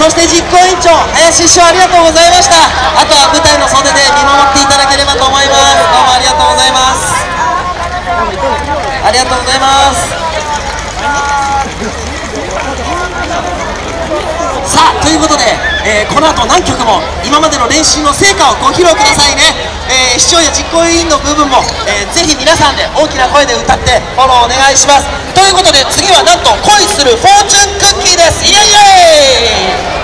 そして実行委員長林師匠ありがとうございました。あとは舞台の袖で見守っていただければと思います。どうもありがとうございます。ありがとうございます。さあということで、えー、この後何曲も今までの練習の成果をご披露くださいね、えー、視聴や実行委員の部分も、えー、ぜひ皆さんで大きな声で歌ってフォローお願いします。ということで次はなんと恋するフォーチュンクッキーです。イエイイエイ